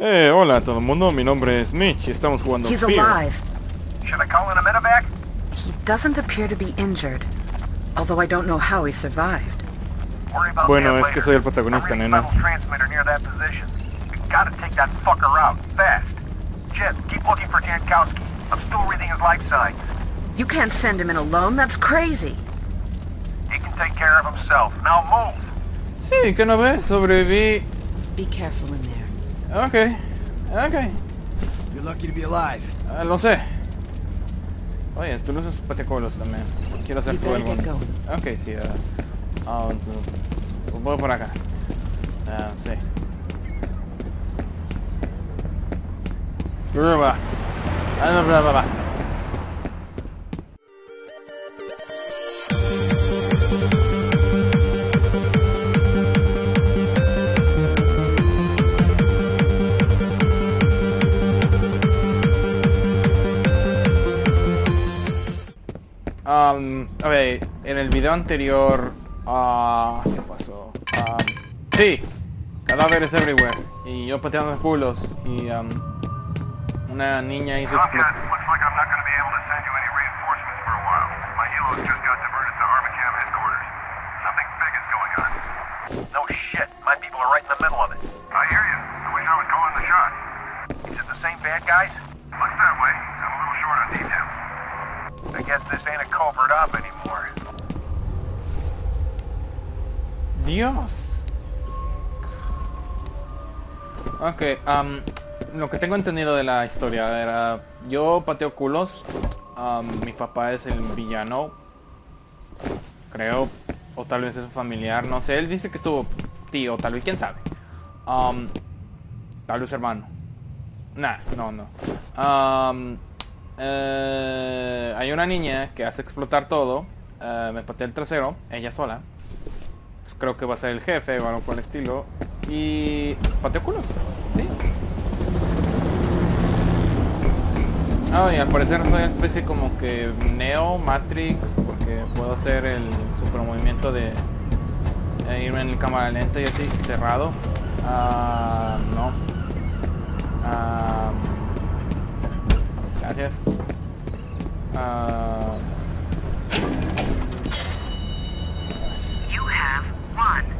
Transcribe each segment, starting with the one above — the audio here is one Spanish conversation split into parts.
Eh, hola a todo el mundo, mi nombre es Mitch y estamos jugando He's Fear. alive. Should I call in a medevac? He doesn't appear to be injured, although I don't know how he survived. Bueno, es que soy el protagonista, nena. Rebel's transmitter near that position. We gotta take that fucker out, fast. Jet, keep looking for Jankowski. I'm still reading his life signs. You can't send him in alone, that's crazy. He can take care of himself. Now move. Sí, ¿qué no ves? Sobreviví. Be careful in there. Ok, ok. You're lucky to be alive. Ah, lo sé. Oye, tú lo usas patecolos también. Quiero get going. Ok, sí. ah, ah, entonces, voy por acá. Ah, sí. Blah, blah. Ah, blah, blah, Um, a ver, en el video anterior... ah, ¿Qué pasó? Um, sí, cadáveres everywhere. Y yo pateando los culos. Y um, una niña hizo Dios. Ok, um, lo que tengo entendido de la historia era... Yo pateo culos. um, mi papá es el villano. Creo. O tal vez es un familiar, no sé. Él dice que estuvo tío, tal vez, quién sabe. Um, tal vez hermano. Nah, no, no. Um, eh, hay una niña que hace explotar todo. eh, me patea el trasero, ella sola. Pues creo que va a ser el jefe o algo por el estilo. Y pateo culos, sí. Ah, y al parecer soy una especie como que Neo Matrix, porque puedo hacer el super movimiento de irme en cámara lenta y así, cerrado. Ah, no. Ah, gracias. Ah,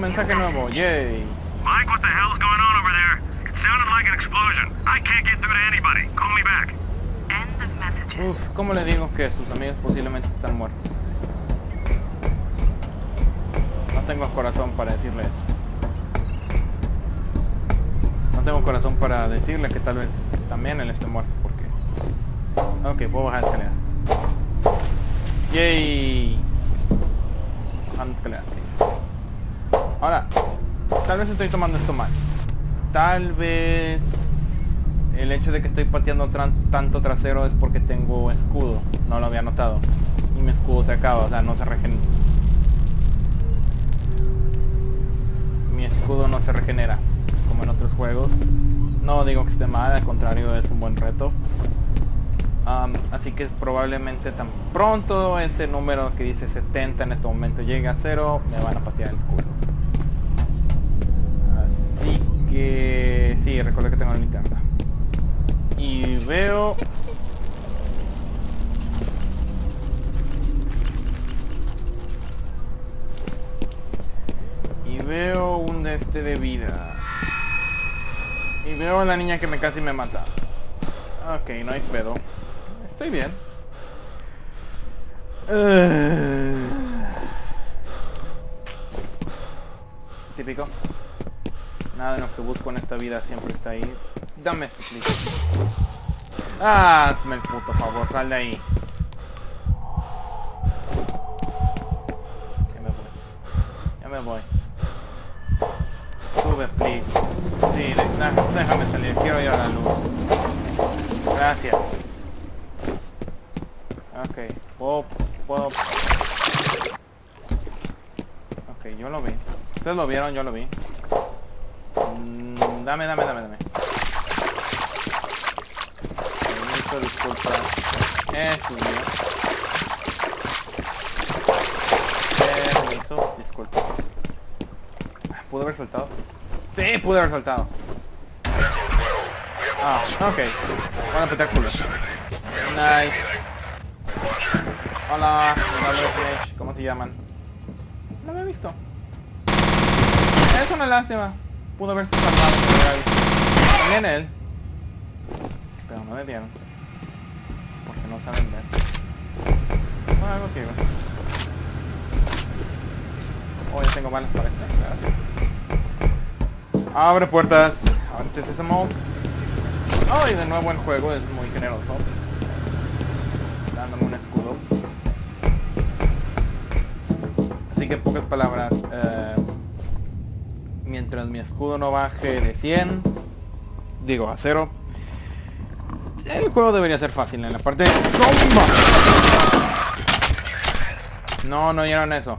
un mensaje nuevo, yay. Mike, what the hell's going on over there? It sounded like an explosion. I can't get through to anybody. Call me back. End of messages. Uf, ¿cómo le digo que sus amigos posiblemente están muertos? No tengo corazón para decirle eso. No tengo corazón para decirle que tal vez también él esté muerto porque... Ok, puedo bajar escaleras. Yay. Bajando escaleras. Ahora, tal vez estoy tomando esto mal. Tal vez el hecho de que estoy pateando tanto trasero es porque tengo escudo. No lo había notado. Y mi escudo se acaba, o sea, no se regenera. Mi escudo no se regenera, como en otros juegos. No digo que esté mal, al contrario, es un buen reto. Así que probablemente tan pronto ese número que dice 70 en este momento llegue a cero, me van a patear el escudo. Que sí, recuerda que tengo la linterna. Y veo... Y veo un de este de vida. Y veo a la niña que me casi me mata. Ok, no hay pedo. Estoy bien. Eh. Típico. Nada de lo que busco en esta vida siempre está ahí. Dame esto, please. Ah, hazme el puto favor, sal de ahí. Ya me voy. Ya me voy. Sube, please. Sí, déjame salir. Quiero ir a la luz. Gracias. Ok. Puedo... Puedo... Ok, yo lo vi. Ustedes lo vieron, yo lo vi. Dame, dame, dame, dame. Permiso, disculpa. Esto es mío. Permiso, disculpa. ¿Pude haber saltado? Sí, pude haber saltado. Ah, ok. Van culos. Nice. Hola, ¿cómo se llaman? No me he visto. Es una lástima. Pudo haberse salvado También él. Pero no me vieron. Porque no saben ver. Son algo ciegos. Oh, ya tengo balas para este. Gracias. Abre puertas. Ábrete sésamo. Oh, y de nuevo el juego es muy generoso. Dándome un escudo. Así que pocas palabras. eh, mientras mi escudo no baje de 100. Digo, a 0. El juego debería ser fácil en la parte de. No, no oyeron eso.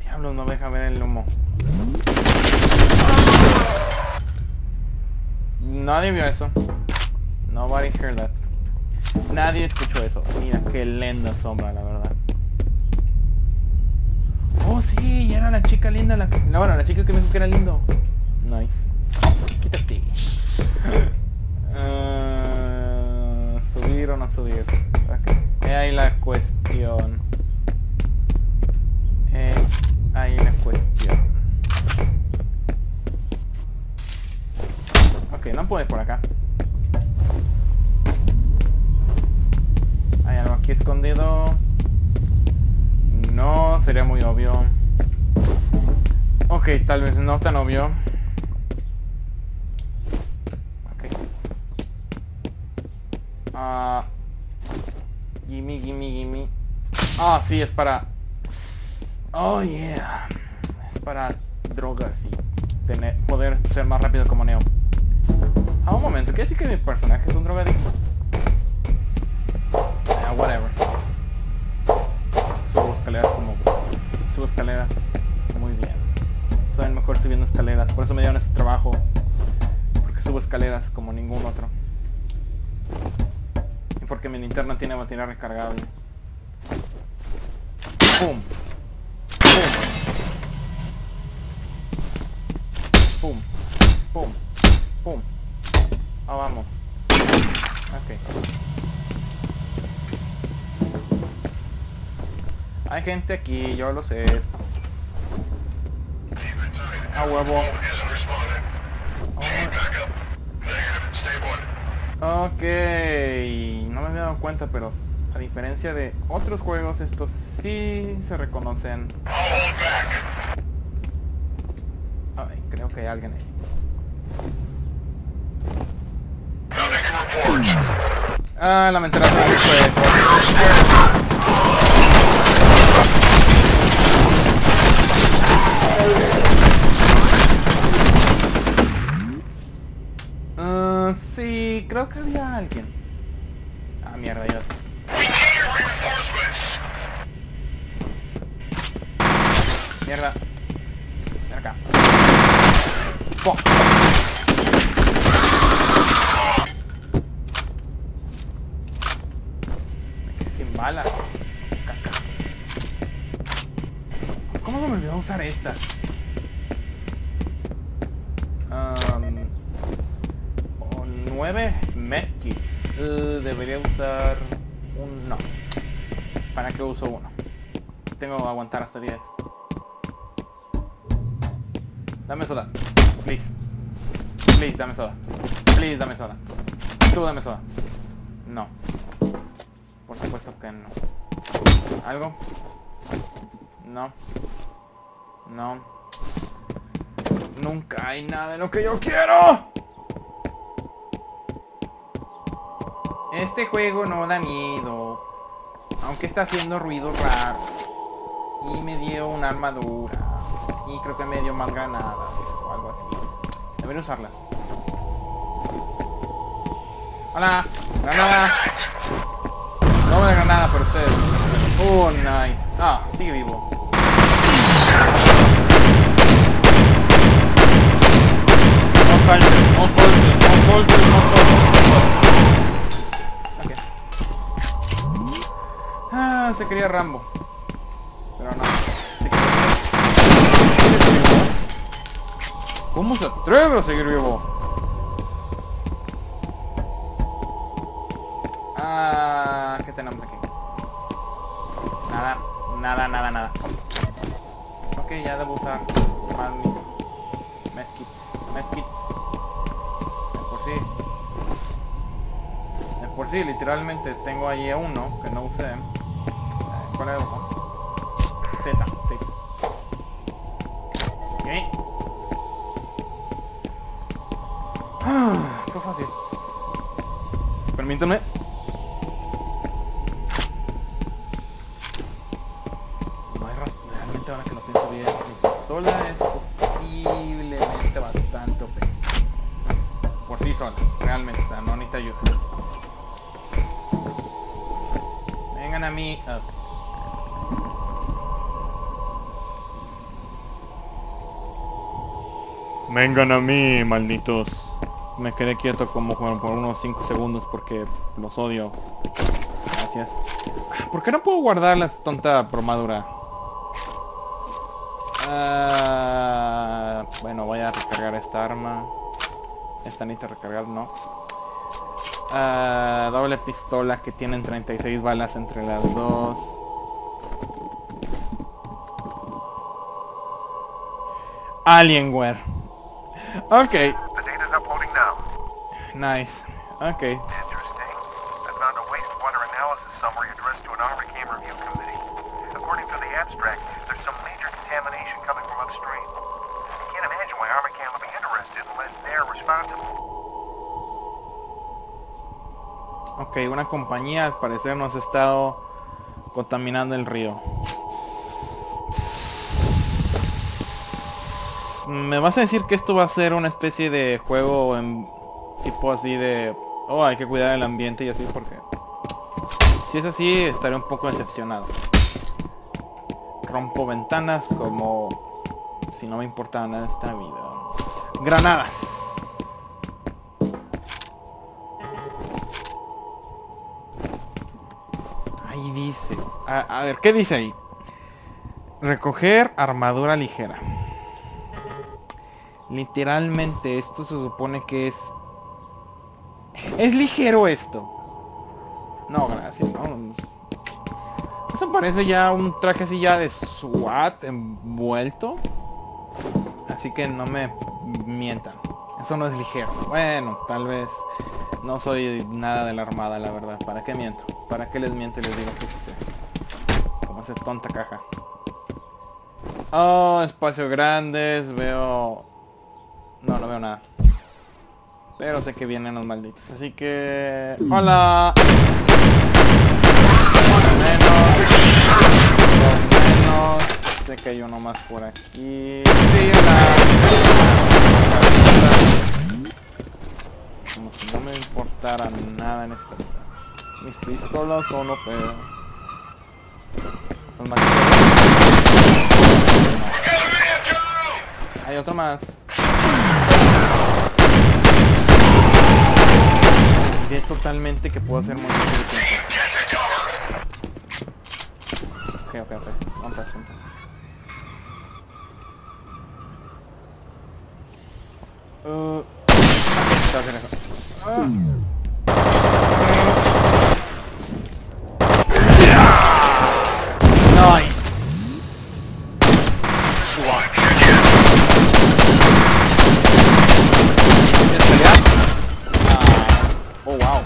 Diablos, no deja ver el humo. Nadie vio eso. Nobody heard that. Nadie escuchó eso. Mira qué lenda sombra, la verdad. Oh, sí, era la chica linda la que... No, bueno, la chica que me dijo que era lindo. Nice. Quítate. Ah, subir o no subir. Ok. He ahí la cuestión. He ahí la cuestión. Ok, no puedo ir por acá. Hay algo aquí escondido. No, sería muy obvio. Ok, tal vez no tan obvio. Ok. Ah. gimme, gimme, gimme. Ah, sí, es para... Oh, yeah. Es para drogas y tener, poder ser más rápido como Neo. Ah, un momento, ¿qué decir que mi personaje es un drogadicto? Ah, whatever. Escaleras como... Subo escaleras muy bien. Soy el mejor subiendo escaleras, por eso me dieron este trabajo. Porque subo escaleras como ningún otro. Y porque mi linterna tiene batería recargable. ¡Pum! ¡Pum! ¡Pum! ¡Pum! Ah, vamos. Ok. Hay gente aquí, yo lo sé. A huevo. Ok, no me había dado cuenta, pero a diferencia de otros juegos, estos sí se reconocen. Ay, creo que hay alguien ahí. Ah, lamentablemente fue eso. Ah, sí, creo que había alguien. Ah, mierda, hay otros. Mierda. Ven acá. Fuck. Me quedé sin balas. Caca. ¿Cómo me olvidó usar esta? Um, o 9 ¿Para qué uso uno? Tengo aguantar hasta 10. Dame soda. Please. Please, dame soda. Please, dame soda. Tú dame soda. No. Por supuesto que no. ¿Algo? No. No. Nunca hay nada de lo que yo quiero. Este juego no da miedo. Aunque está haciendo ruidos raros. Y me dio una armadura. Y creo que me dio más granadas. O algo así. Debería usarlas. Hola. Granada. No de granada para ustedes. Oh, nice. Ah, sigue vivo. No saltes, no soltes, no soltes, no soltes. Ah, se quería Rambo. Pero no. Se ¿Cómo se atreve a seguir vivo? Ah, ¿qué tenemos aquí? Nada, nada, nada, nada. Ok, ya debo usar más mis medkits. Medkits. De por sí. De por sí, literalmente tengo ahí uno que no usé. ¿Cuál es botón? Z, sí. Ok. Ah, fue fácil. Permítanme. No hay realmente ahora que lo pienso bien, mi pistola es posiblemente bastante OP. Por sí sola, realmente, o sea, no necesita ayuda. Vengan a mí. Vengan a mí, malditos. Me quedé quieto como por unos 5 segundos porque los odio. Gracias. ¿Por qué no puedo guardar la tonta bromadura? Ah, bueno, voy a recargar esta arma. Esta necesita recargar, no. Ah, doble pistola que tienen 36 balas entre las dos. Alienware. Ok, The data's uploading now. nice. Ok. Interesting. I found a wastewater analysis summary addressed to an Armacam review committee. According to the abstract, there's some major contamination coming from upstream. I can't imagine why Armacam would be interested unless they're responsible. Ok, una compañía al parecer nos ha estado contaminando el río. ¿Me vas a decir que esto va a ser una especie de juego en tipo así de... Oh, hay que cuidar el ambiente y así porque... Si es así, estaré un poco decepcionado. Rompo ventanas como... Si no me importa nada esta vida. Granadas. Ahí dice. A ver, ¿qué dice ahí? Recoger armadura ligera. Literalmente esto se supone que es... Es ligero esto. No, gracias. No. Eso parece ya un traje así ya de SWAT envuelto. Así que no me mientan. Eso no es ligero. Bueno, tal vez no soy nada de la armada, la verdad. ¿Para qué miento? ¿Para qué les miento y les digo que sí sé? Como esa tonta caja. Oh, espacios grandes, veo... No, no veo nada. Pero sé que vienen los malditos, así que... ¡Hola! Uno menos. Menos. Sé que hay uno más por aquí. Sí, hola. Como si no me importara nada en esta vida. Mis pistolas son OP. Los malditos. Hay otro más. Olvidé totalmente que puedo hacer movimiento de tiempo. Ok, ok, ok. ¿Dónde estás? Uh. Ah. Nice. ¿Quieres pelear? Ah, oh, wow.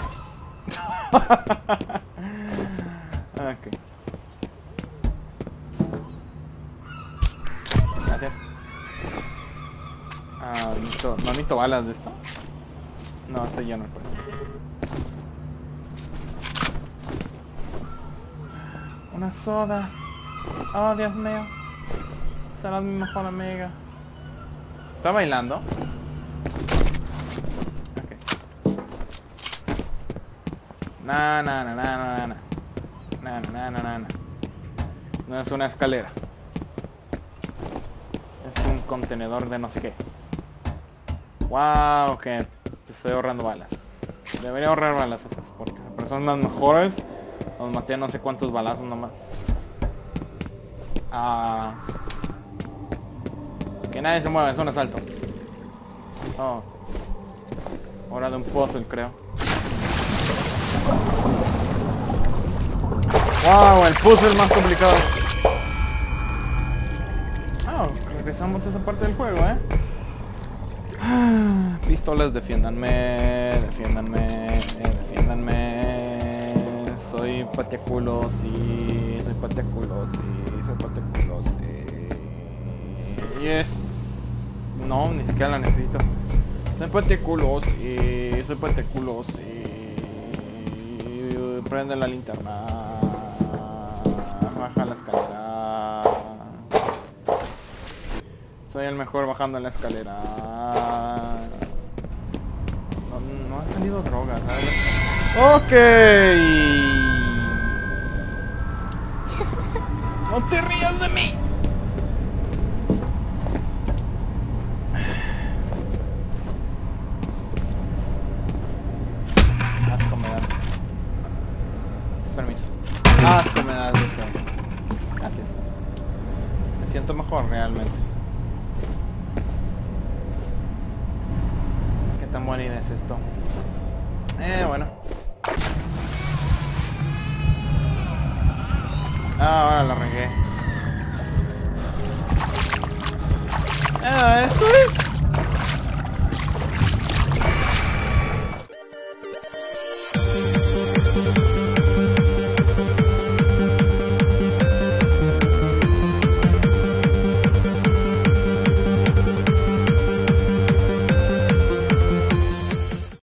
ok. Gracias. Ah, necesito- no necesito balas de esto. No, estoy lleno, pues. Una soda. Oh, Dios mío. Serás mi mejor amiga. ¿Está bailando? Na, na, na. Na, na, na, na, na, na. No es una escalera. Contenedor de no sé qué. Wow, que estoy ahorrando balas. Debería ahorrar balas esas, porque esas personas mejores los maté no sé cuántos balazos nomás. Ah, que nadie se mueva, es un asalto. Oh. Hora de un puzzle, creo. Wow, el puzzle más complicado. Regresamos esa parte del juego, ¿eh? Ah, Pistolas, defiéndanme, defiéndanme, defiéndanme. Soy pateaculo, sí, soy pateaculo, sí, soy pateaculo, sí. Yes. No, ni siquiera la necesito. Soy pateaculo, sí, soy pateaculo, sí. Prende la linterna. Baja la escalera. Soy el mejor bajando la escalera. No, no han salido drogas, ¿sabes? Ok. ¿Qué tan buena idea es esto? Eh, bueno. Ah, ahora la regué. Ah, esto es